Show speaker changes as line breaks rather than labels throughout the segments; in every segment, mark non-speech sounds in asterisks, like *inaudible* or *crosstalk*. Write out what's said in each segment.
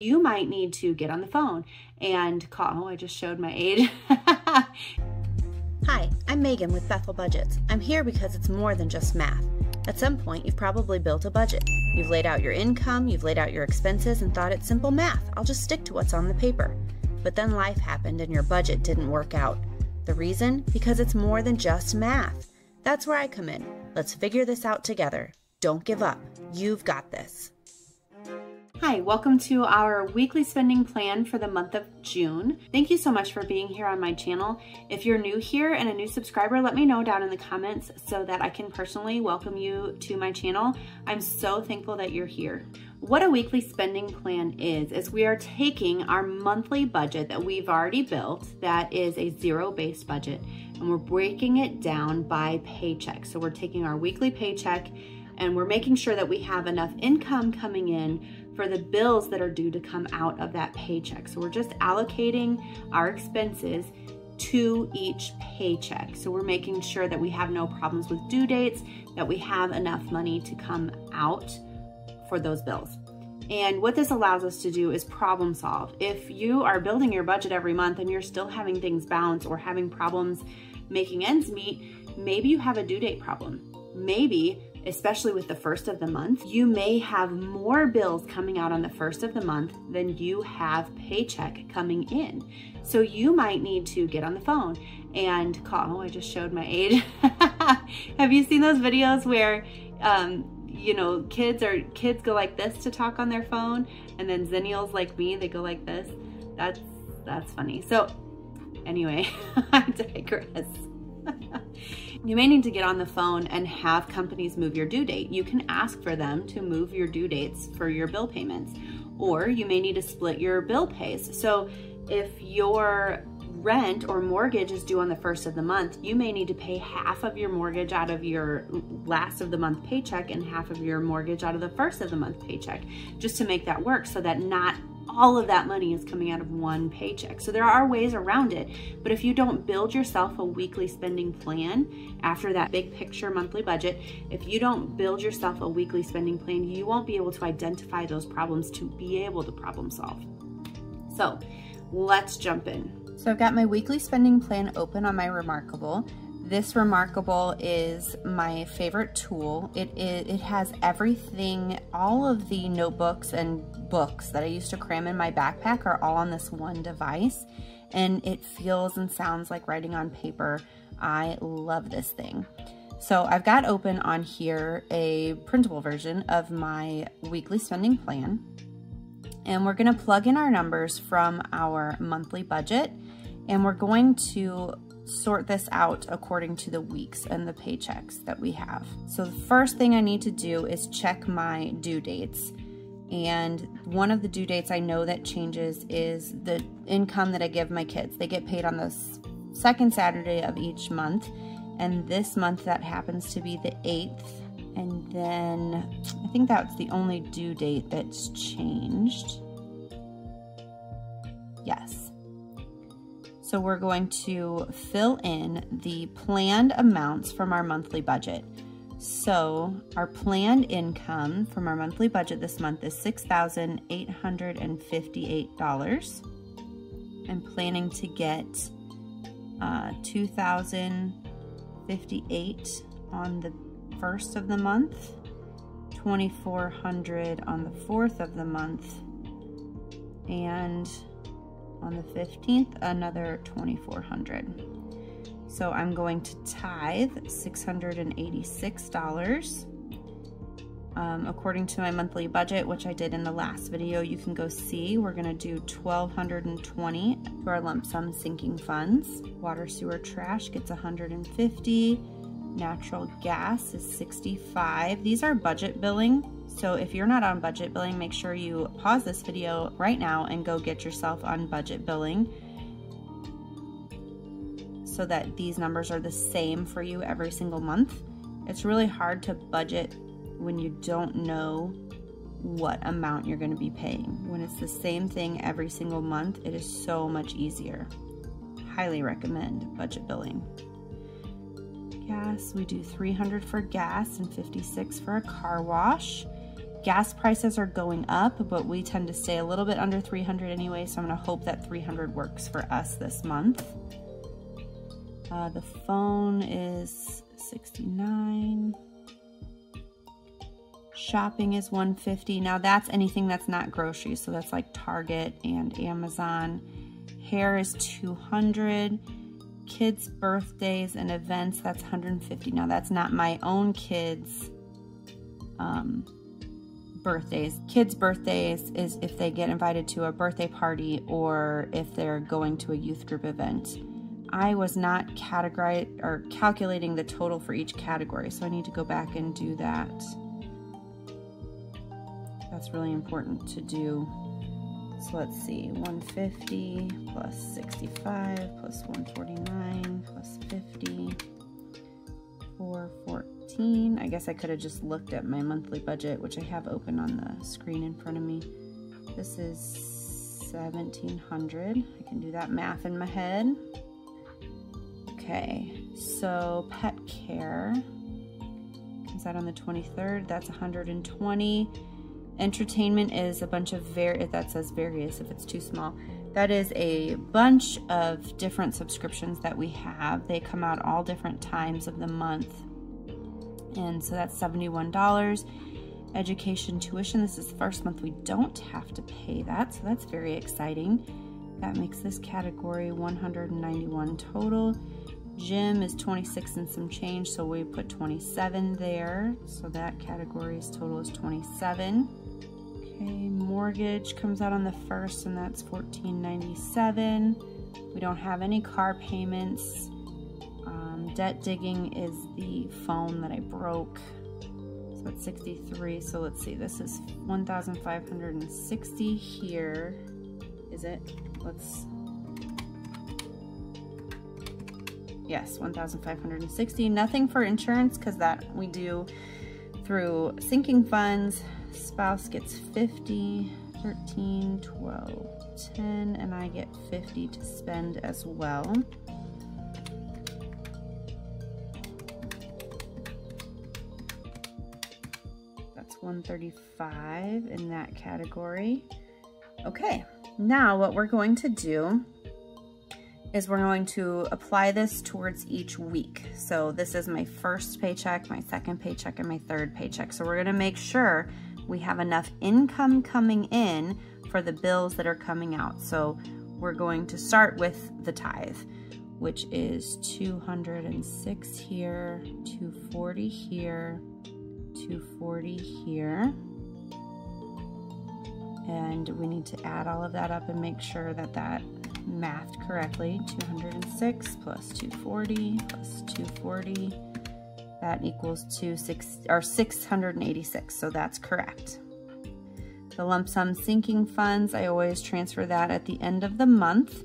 you might need to get on the phone and call. Oh, I just showed my age.
Hi, I'm Megan with Bethel Budgets. I'm here because it's more than just math. At some point, you've probably built a budget. You've laid out your income, you've laid out your expenses, and thought it's simple math. I'll just stick to what's on the paper. But then life happened and your budget didn't work out. The reason? Because it's more than just math. That's where I come in. Let's figure this out together. Don't give up. You've got this.
Hi, welcome to our weekly spending plan for the month of June. Thank you so much for being here on my channel. If you're new here and a new subscriber, let me know down in the comments so that I can personally welcome you to my channel. I'm so thankful that you're here. What a weekly spending plan is, is we are taking our monthly budget that we've already built, that is a zero-based budget, and we're breaking it down by paycheck. So we're taking our weekly paycheck and we're making sure that we have enough income coming in for the bills that are due to come out of that paycheck. So we're just allocating our expenses to each paycheck. So we're making sure that we have no problems with due dates, that we have enough money to come out for those bills. And what this allows us to do is problem solve. If you are building your budget every month and you're still having things bounce or having problems making ends meet, maybe you have a due date problem. Maybe especially with the first of the month, you may have more bills coming out on the first of the month than you have paycheck coming in. So you might need to get on the phone and call. Oh, I just showed my age. *laughs* have you seen those videos where, um, you know, kids or kids go like this to talk on their phone, and then Xennials like me, they go like this. That's that's funny. So anyway, *laughs* I digress. *laughs* You may need to get on the phone and have companies move your due date. You can ask for them to move your due dates for your bill payments, or you may need to split your bill pays. So if your rent or mortgage is due on the first of the month, you may need to pay half of your mortgage out of your last of the month paycheck and half of your mortgage out of the first of the month paycheck just to make that work so that not all of that money is coming out of one paycheck. So there are ways around it. But if you don't build yourself a weekly spending plan after that big picture monthly budget, if you don't build yourself a weekly spending plan, you won't be able to identify those problems to be able to problem solve. So let's jump in.
So I've got my weekly spending plan open on my Remarkable. This Remarkable is my favorite tool. It, it, it has everything, all of the notebooks and books that I used to cram in my backpack are all on this one device and it feels and sounds like writing on paper. I love this thing. So I've got open on here a printable version of my weekly spending plan. And we're gonna plug in our numbers from our monthly budget and we're going to sort this out according to the weeks and the paychecks that we have. So the first thing I need to do is check my due dates. And one of the due dates I know that changes is the income that I give my kids. They get paid on the second Saturday of each month. And this month that happens to be the 8th. And then I think that's the only due date that's changed. Yes. So we're going to fill in the planned amounts from our monthly budget. So our planned income from our monthly budget this month is $6,858. I'm planning to get uh, 2,058 on the first of the month, 2,400 on the fourth of the month, and on the 15th, another 2,400. So I'm going to tithe $686. Um, according to my monthly budget, which I did in the last video, you can go see. We're gonna do 1220 to our lump sum sinking funds. Water, sewer, trash gets 150. Natural gas is 65. These are budget billing. So if you're not on budget billing, make sure you pause this video right now and go get yourself on budget billing so that these numbers are the same for you every single month. It's really hard to budget when you don't know what amount you're going to be paying. When it's the same thing every single month, it is so much easier. Highly recommend budget billing. Gas, we do 300 for gas and 56 for a car wash. Gas prices are going up, but we tend to stay a little bit under 300 anyway, so I'm gonna hope that 300 works for us this month. Uh, the phone is 69. Shopping is 150. Now that's anything that's not groceries, so that's like Target and Amazon. Hair is 200. Kids' birthdays and events, that's 150. Now that's not my own kids' um, birthdays. Kids' birthdays is if they get invited to a birthday party or if they're going to a youth group event. I was not categorizing or calculating the total for each category, so I need to go back and do that. That's really important to do. So let's see, 150 plus 65 plus 149 plus 50, 414. I guess I could have just looked at my monthly budget, which I have open on the screen in front of me. This is 1700. I can do that math in my head. Okay, so pet care comes out on the 23rd. That's 120. Entertainment is a bunch of very that says various if it's too small. That is a bunch of different subscriptions that we have. They come out all different times of the month. And so that's $71. Education tuition, this is the first month we don't have to pay that, so that's very exciting. That makes this category 191 total. Gym is 26 and some change, so we put 27 there. So that category's total is 27. Okay, mortgage comes out on the first and that's 1497. We don't have any car payments. Debt digging is the phone that I broke. So it's 63. So let's see, this is 1,560 here. Is it? Let's yes, 1,560. Nothing for insurance because that we do through sinking funds. Spouse gets 50, 13, 12, 10, and I get 50 to spend as well. 135 in that category. Okay, now what we're going to do is we're going to apply this towards each week. So this is my first paycheck, my second paycheck, and my third paycheck. So we're gonna make sure we have enough income coming in for the bills that are coming out. So we're going to start with the tithe, which is 206 here, 240 here, 240 here. And we need to add all of that up and make sure that that mathed correctly. 206 plus 240 plus 240. That equals two six or 686, so that's correct. The lump sum sinking funds, I always transfer that at the end of the month.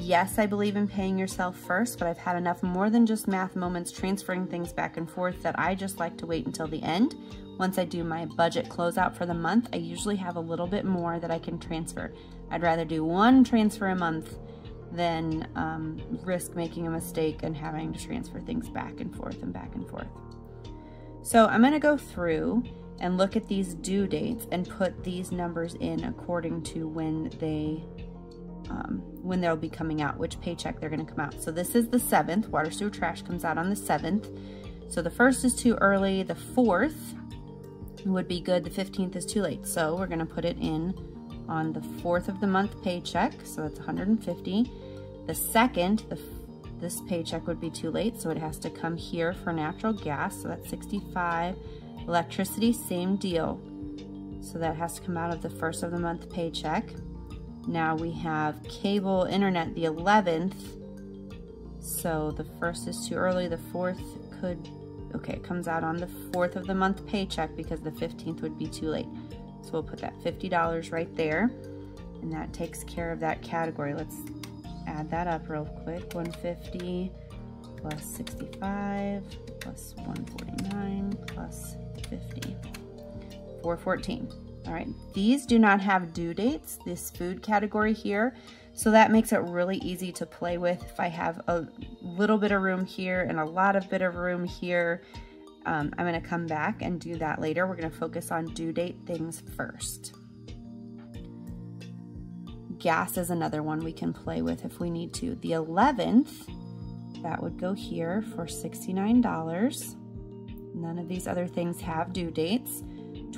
Yes, I believe in paying yourself first, but I've had enough more than just math moments transferring things back and forth that I just like to wait until the end. Once I do my budget closeout for the month, I usually have a little bit more that I can transfer. I'd rather do one transfer a month than um, risk making a mistake and having to transfer things back and forth and back and forth. So I'm going to go through and look at these due dates and put these numbers in according to when they um, when they'll be coming out, which paycheck they're going to come out. So this is the 7th. Water, sewer, trash comes out on the 7th. So the 1st is too early. The 4th would be good. The 15th is too late. So we're going to put it in on the 4th of the month paycheck. So that's 150. The 2nd, the, this paycheck would be too late. So it has to come here for natural gas. So that's 65. Electricity, same deal. So that has to come out of the first of the month paycheck. Now we have cable internet the 11th. So the first is too early. The fourth could, okay, it comes out on the fourth of the month paycheck because the 15th would be too late. So we'll put that $50 right there. And that takes care of that category. Let's add that up real quick. 150 plus 65 plus 149 plus 50. 414. All right, these do not have due dates, this food category here. So that makes it really easy to play with. If I have a little bit of room here and a lot of bit of room here, Um, I'm gonna come back and do that later. We're gonna focus on due date things first. Gas is another one we can play with if we need to. The 11th, that would go here for $69. None of these other things have due dates.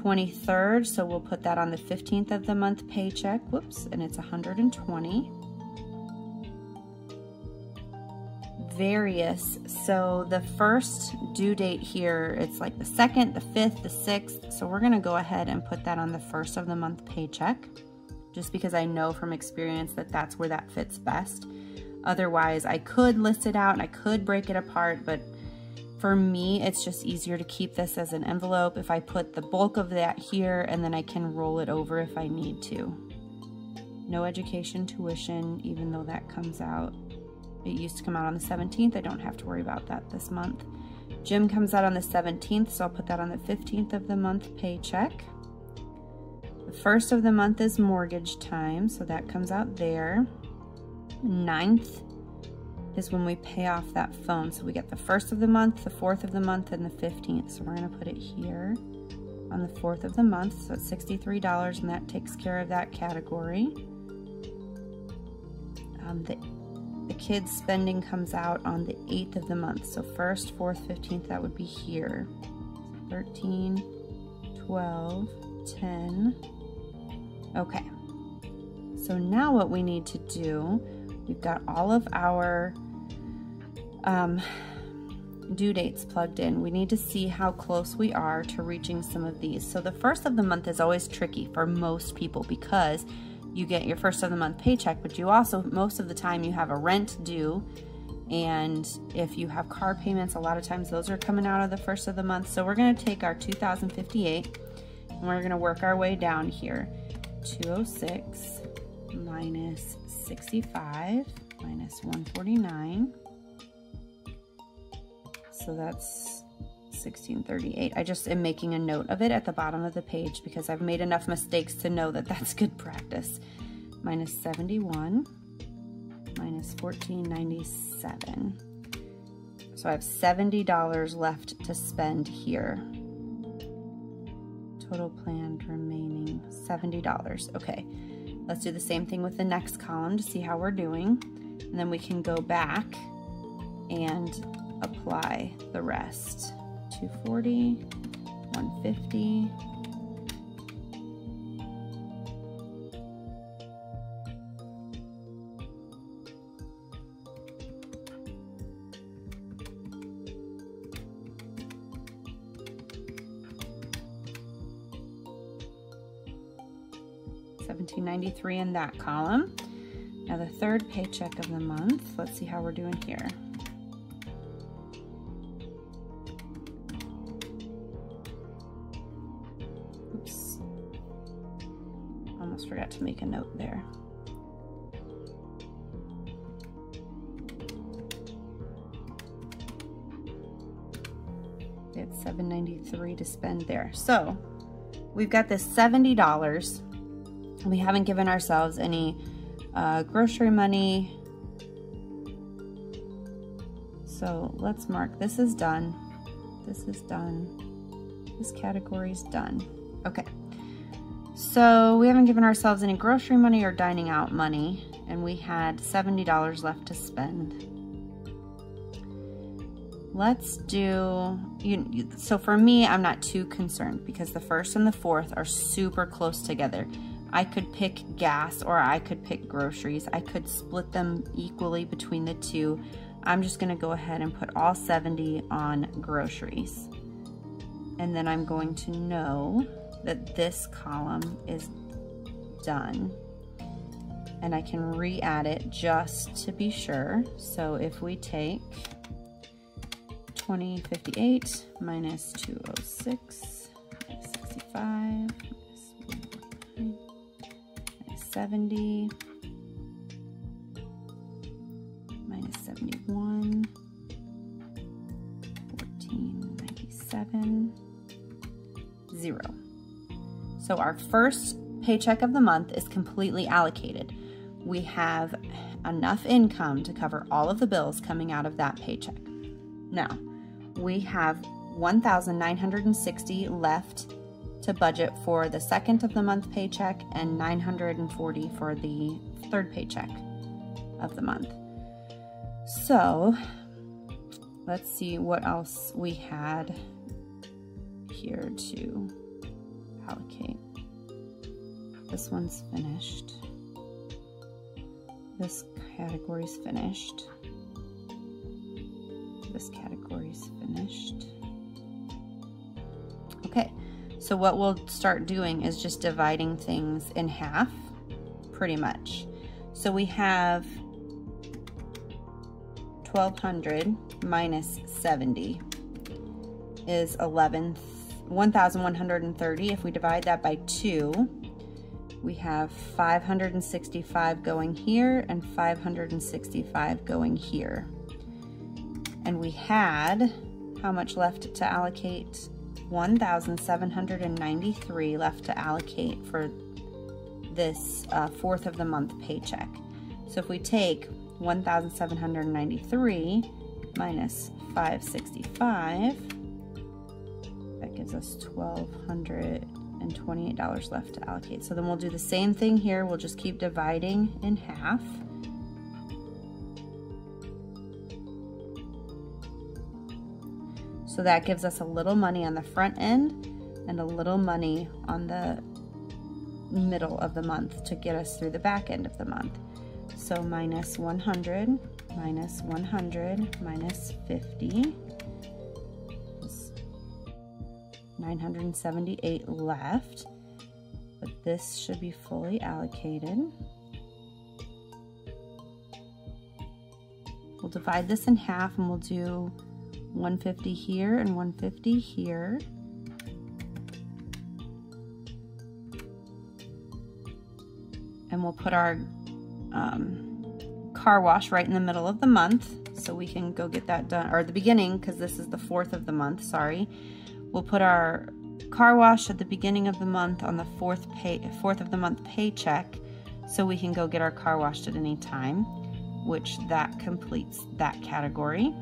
23rd, so we'll put that on the 15th of the month paycheck. Whoops, and it's 120. Various, so the first due date here, it's like the 2nd, the 5th, the 6th, so we're gonna go ahead and put that on the first of the month paycheck, just because I know from experience that that's where that fits best. Otherwise, I could list it out and I could break it apart, but for me, it's just easier to keep this as an envelope if I put the bulk of that here and then I can roll it over if I need to. No education tuition, even though that comes out. It used to come out on the 17th. I don't have to worry about that this month. Gym comes out on the 17th, so I'll put that on the 15th of the month paycheck. The first of the month is mortgage time, so that comes out there. 9th is when we pay off that phone. So we get the first of the month, the fourth of the month, and the 15th. So we're gonna put it here on the fourth of the month. So it's $63 and that takes care of that category. Um, the, the kids spending comes out on the 8th of the month. So first, fourth, 15th, that would be here. 13, 12, 10. Okay. So now what we need to do We've got all of our um, due dates plugged in. We need to see how close we are to reaching some of these. So the first of the month is always tricky for most people because you get your first of the month paycheck, but you also, most of the time, you have a rent due. And if you have car payments, a lot of times those are coming out of the first of the month. So we're going to take our 2058 and we're going to work our way down here. 206 minus 65 minus 149. So that's 1638. I just am making a note of it at the bottom of the page because I've made enough mistakes to know that that's good practice. Minus 71 minus 1497. So I have $70 left to spend here. Total planned remaining $70. Okay. Let's do the same thing with the next column to see how we're doing. And then we can go back and apply the rest. 240, 150, 1793 in that column. Now the third paycheck of the month, let's see how we're doing here. Oops. Almost forgot to make a note there. It's 793 to spend there. So we've got this $70 we haven't given ourselves any uh, grocery money. So let's mark this is done. This is done. This category is done. Okay. So we haven't given ourselves any grocery money or dining out money, and we had $70 left to spend. Let's do, you, so for me, I'm not too concerned because the first and the fourth are super close together. I could pick gas or I could pick groceries. I could split them equally between the two. I'm just gonna go ahead and put all 70 on groceries. And then I'm going to know that this column is done. And I can re-add it just to be sure. So if we take 2058 minus 206, 65, 70 minus 71, 1497, zero. So our first paycheck of the month is completely allocated. We have enough income to cover all of the bills coming out of that paycheck. Now, we have 1,960 left to budget for the second of the month paycheck and 940 for the third paycheck of the month. So let's see what else we had here to allocate. This one's finished. This category's finished. This category's finished. So what we'll start doing is just dividing things in half, pretty much. So we have 1200 minus 70 is 11, 1130. If we divide that by two, we have 565 going here and 565 going here. And we had how much left to allocate 1,793 left to allocate for this uh, fourth of the month paycheck. So if we take 1,793 minus 565, that gives us $1,228 left to allocate. So then we'll do the same thing here. We'll just keep dividing in half. So that gives us a little money on the front end and a little money on the middle of the month to get us through the back end of the month. So minus 100, minus 100, minus 50. 978 left, but this should be fully allocated. We'll divide this in half and we'll do 150 here and 150 here. And we'll put our um, car wash right in the middle of the month so we can go get that done, or the beginning because this is the fourth of the month, sorry. We'll put our car wash at the beginning of the month on the fourth pay fourth of the month paycheck so we can go get our car washed at any time, which that completes that category.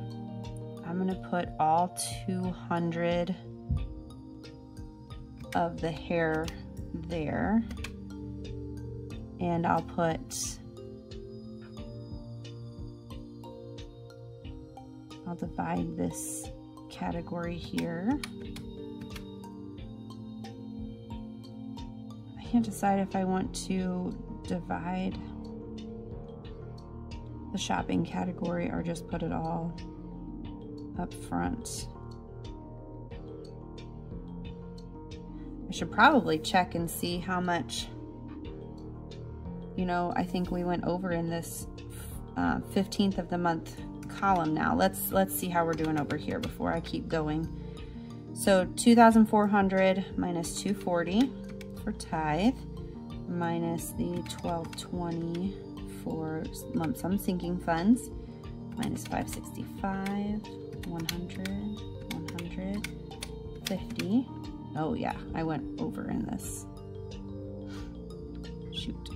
I'm going to put all 200 of the hair there. And I'll put, I'll divide this category here. I can't decide if I want to divide the shopping category or just put it all up front. I should probably check and see how much, you know, I think we went over in this uh, 15th of the month column now. Let's, let's see how we're doing over here before I keep going. So 2,400 minus 240 for tithe minus the 1220 for lump sum sinking funds minus 565 100, 150. Oh yeah, I went over in this. Shoot.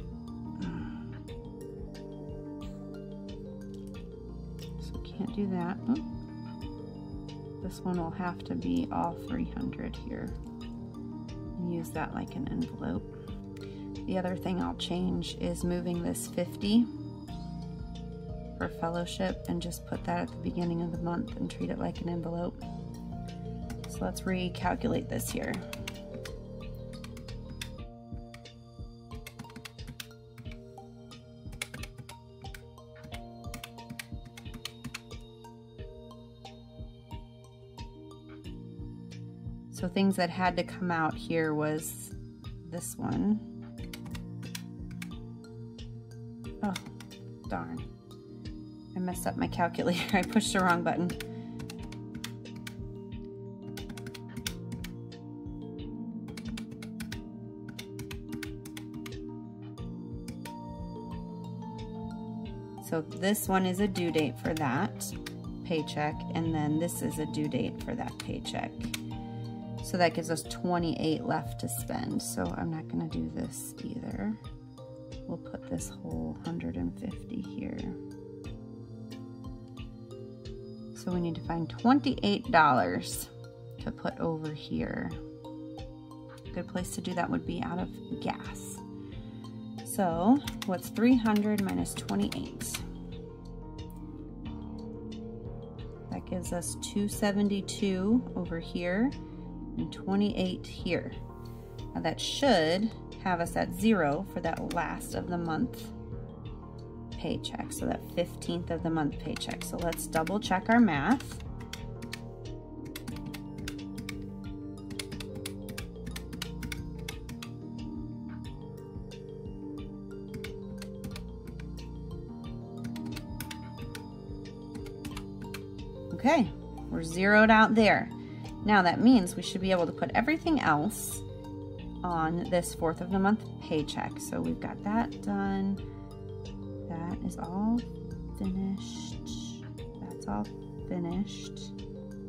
So can't do that. Oh. This one will have to be all 300 here. Use that like an envelope. The other thing I'll change is moving this 50 for fellowship and just put that at the beginning of the month and treat it like an envelope. So let's recalculate this here. So things that had to come out here was this one. Oh, darn. I messed up my calculator. *laughs* I pushed the wrong button. So this one is a due date for that paycheck, and then this is a due date for that paycheck. So that gives us 28 left to spend. So I'm not gonna do this either. We'll put this whole 150 here. So we need to find $28 to put over here. A Good place to do that would be out of gas. So what's 300 minus 28? That gives us 272 over here and 28 here. Now that should have us at zero for that last of the month paycheck. So that 15th of the month paycheck. So let's double check our math. Okay, we're zeroed out there. Now that means we should be able to put everything else on this fourth of the month paycheck. So we've got that done. That is all finished. That's all finished.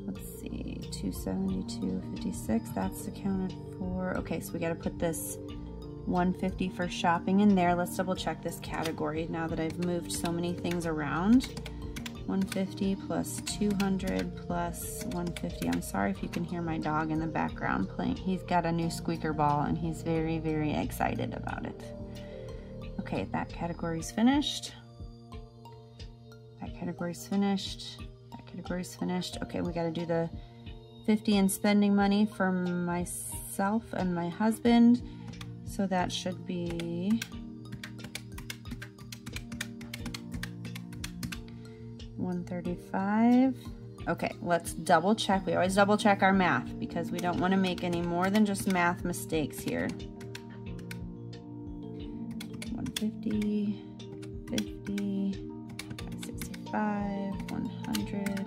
Let's see, 272.56, that's accounted for. Okay, so we gotta put this 150 for shopping in there. Let's double check this category now that I've moved so many things around. 150 plus 200 plus 150. I'm sorry if you can hear my dog in the background playing. He's got a new squeaker ball and he's very, very excited about it. Okay, that category's finished. That category's finished. That category's finished. Okay, we gotta do the 50 in spending money for myself and my husband. So that should be 135. Okay, let's double check. We always double check our math because we don't want to make any more than just math mistakes here. 150, 50, 65, 100,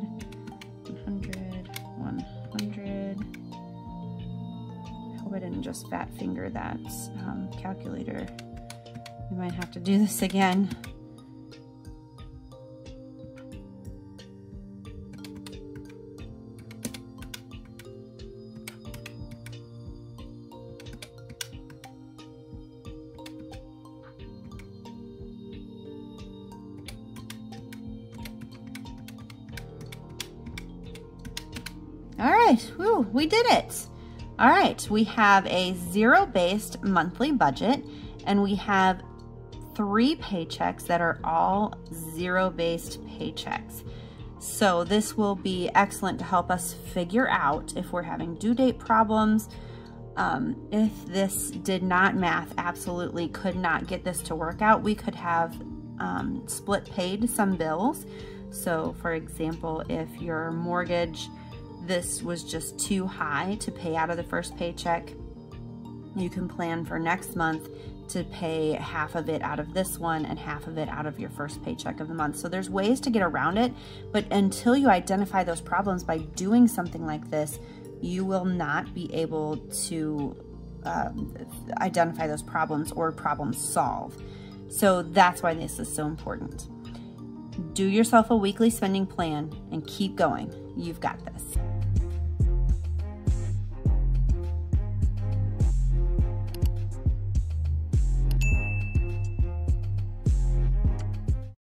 100, 100. I hope I didn't just fat finger that um, calculator. We might have to do this again. We did it. All right, we have a zero-based monthly budget and we have three paychecks that are all zero-based paychecks. So this will be excellent to help us figure out if we're having due date problems, um, if this did not math absolutely could not get this to work out, we could have um, split paid some bills. So for example, if your mortgage this was just too high to pay out of the first paycheck, you can plan for next month to pay half of it out of this one and half of it out of your first paycheck of the month. So there's ways to get around it, but until you identify those problems by doing something like this, you will not be able to um, identify those problems or problem solve. So that's why this is so important. Do yourself a weekly spending plan and keep going. You've got this.